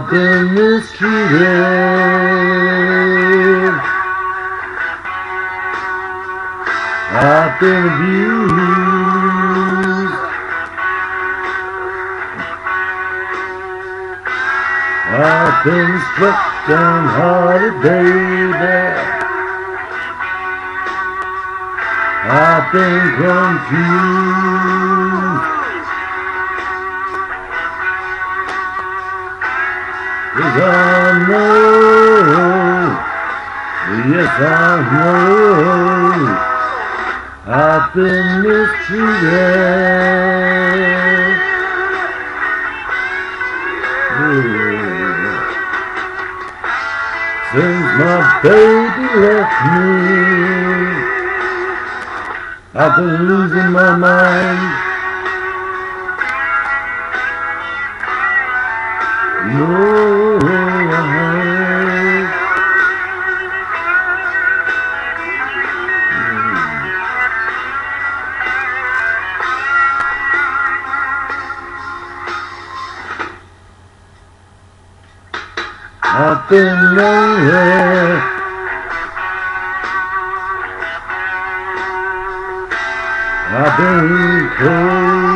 I've been mistreated. I've been abused. I've been struck down hard, baby. I've been confused. I know, yes I know, I've been mistreated. Yeah. Since my baby left me, I've been losing my mind. I've been lonely. I've been cold.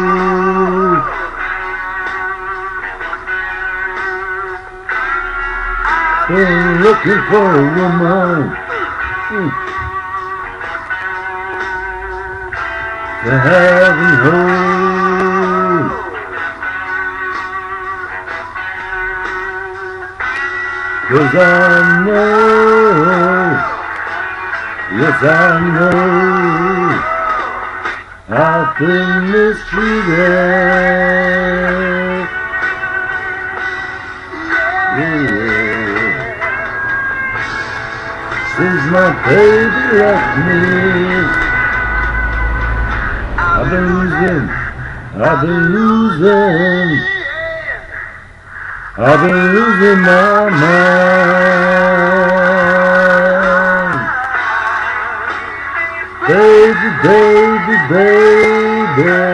Been looking for a woman mm, to have and hold. Cause I know, yes I know, I've been mistreated. Yeah. Since my baby left me, I've been losing, I've been losing. I've been losing my mind. Baby, baby, baby.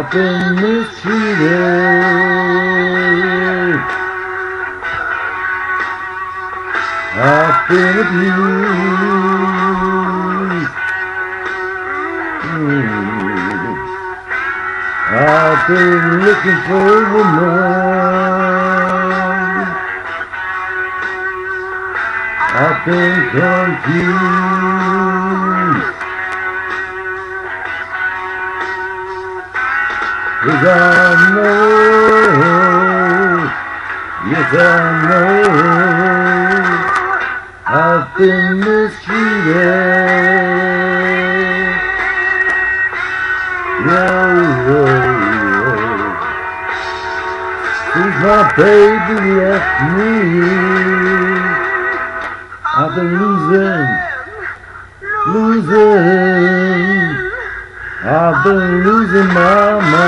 I've been mistreated. I've been abused. Mm. I've been looking for a woman. I've been confused. Know, yes I know, I've been mistreated. Yeah, yeah. Since my baby left me, I've been losing, losing. I've been losing my mind.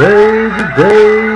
Baby, baby,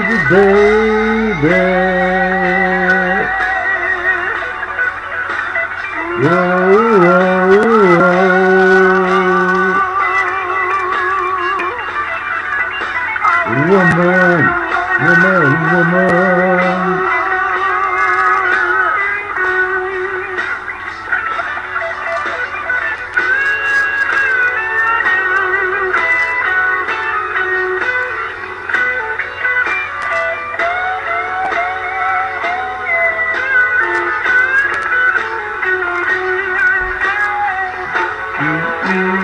I've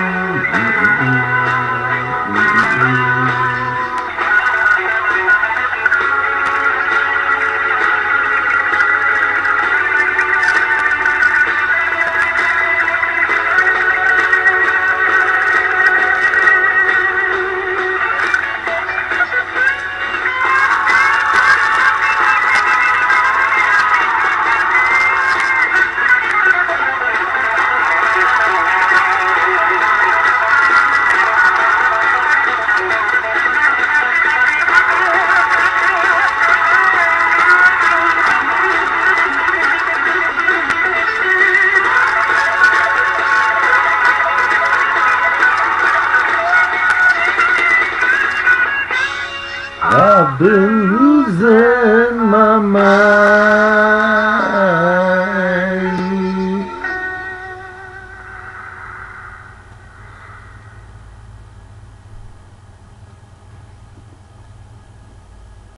been losing my mind.